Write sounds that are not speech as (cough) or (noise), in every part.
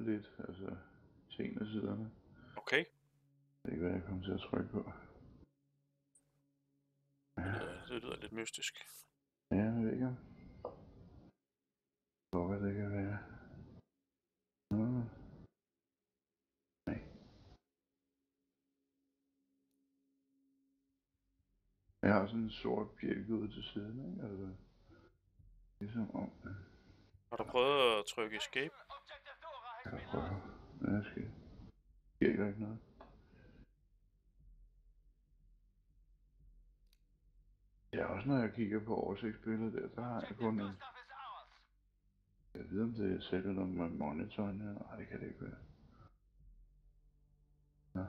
det lidt, altså scenesiderne. Okay. Det er ikke, hvad jeg kommer til at trykke på. Det lyder, det lyder lidt mystisk. Ja, jeg ved ikke. Hvor hvad det kan være. Nå. Nej. Jeg har sådan en sort bjælke ude til siden, ikke? Altså, ligesom om, Har du prøvet at trykke escape? Jeg kan prøve. Ja, jeg skal. Det sker ikke noget. Ja, også når jeg kigger på oversigtsbilledet der, der har jeg kun en... Jeg ved om det er sættet om med monitoren her. Nej, det kan det ikke være. Ja.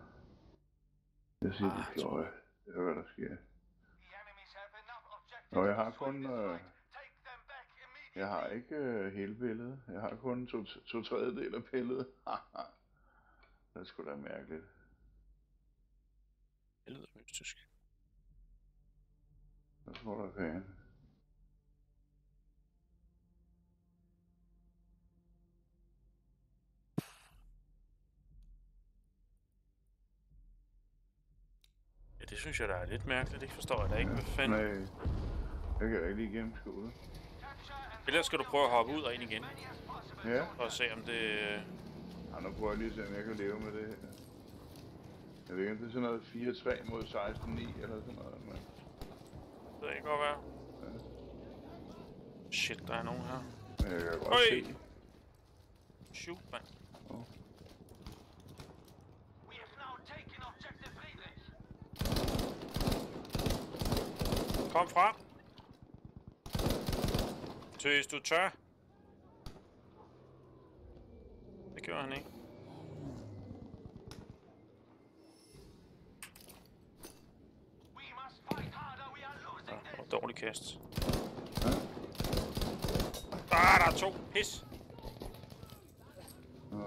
Jeg siger, det Ah, slår jeg. Det er, hvad der sker. Nå, jeg har kun... Øh, jeg har ikke øh, hele billedet. Jeg har kun to, to tredjedel af billedet. (laughs) det er sgu da mærkeligt. Det lyder mystisk. Jeg tror, der er fan. Ja, det synes jeg, der er lidt mærkeligt. Det forstår jeg da ikke. Hvad fanden? Nej, jeg kan ikke lige gennemskue det. Ellers skal du prøve at hoppe ud og ind igen. Ja, at se, om det... øh, ja nu prøver jeg lige at se, om jeg kan leve med det her. Jeg ved ikke, om det er sådan noget 4-3 mod 16-9 eller sådan noget, men... Det kan godt være. Shit, der er nogen her. men jeg kan godt Øj! se. Shoot, mand. Kom frem. Tøs, du tør. Det gjorde han ikke. Ja, og dårlig kast. Ah, der er to. Pis. Ja.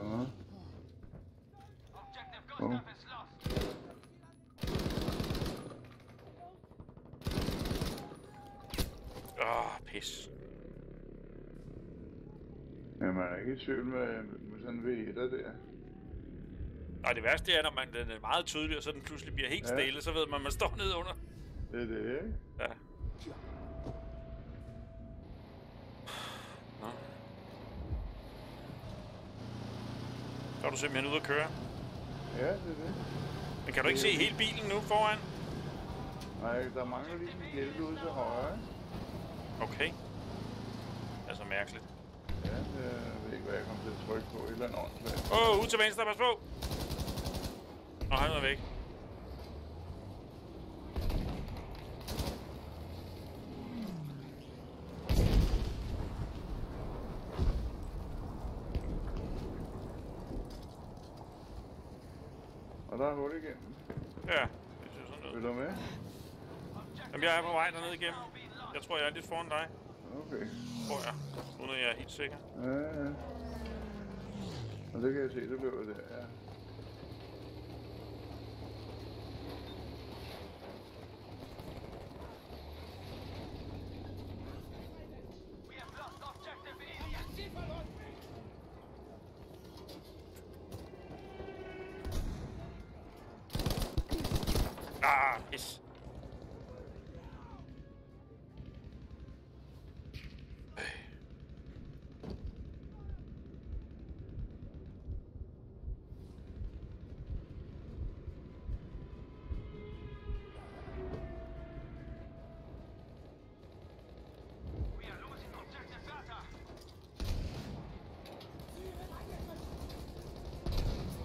Oh. Ah, pis. Jamen, man er ikke i tvivl med, med sådan en V1 der. Og det værste er, når man den er meget tydelig, og så den pludselig bliver helt Ja. stille, så ved man, at man står nede under. Det er det, ikke? Ja. Nå. Så er du simpelthen ude at køre. Ja, det er det. Men kan du ikke se hele bilen nu foran? Nej, der mangler lige en hjælp ude til højre. Okay. Altså mærkeligt. Ja, det, jeg ved ikke, hvad jeg til at trykke på. Et eller andet åndssvagt. Åh, oh, ud til venstre, pas på! Nå, han er væk. Og der er hul igennem. Ja, det ser sådan ud. Vil du med? Jamen, jeg er på vej dernede igennem. Jeg tror, jeg er lidt foran dig. Okay. Tror jeg. Uden at jeg er helt sikker. Ja, ja. Og det kan jeg se, det blev det, ja. Ah, pis.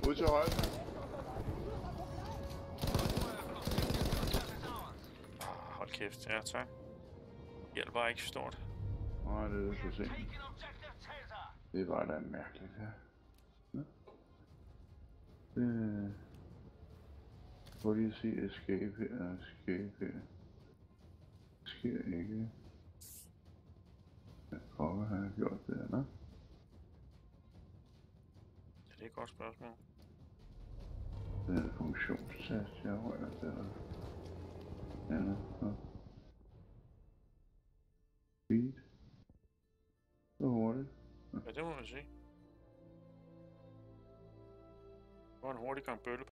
Ud til højre. Ah, hold kæft. Ja, tak. Hjælper ikke stort. Nej, det er for sent. Det var da mærkeligt, ja. Nå. Det... Prøv lige at se escape her, escape her. Det sker ikke. Hvad pokker har jeg gjort der, nå? Ja, det er et godt spørgsmål. Det er funktionssats, jeg rører der. Ja, og speed. Så hurtigt. Ja, det må man sige. Det var en hurtig gang bølle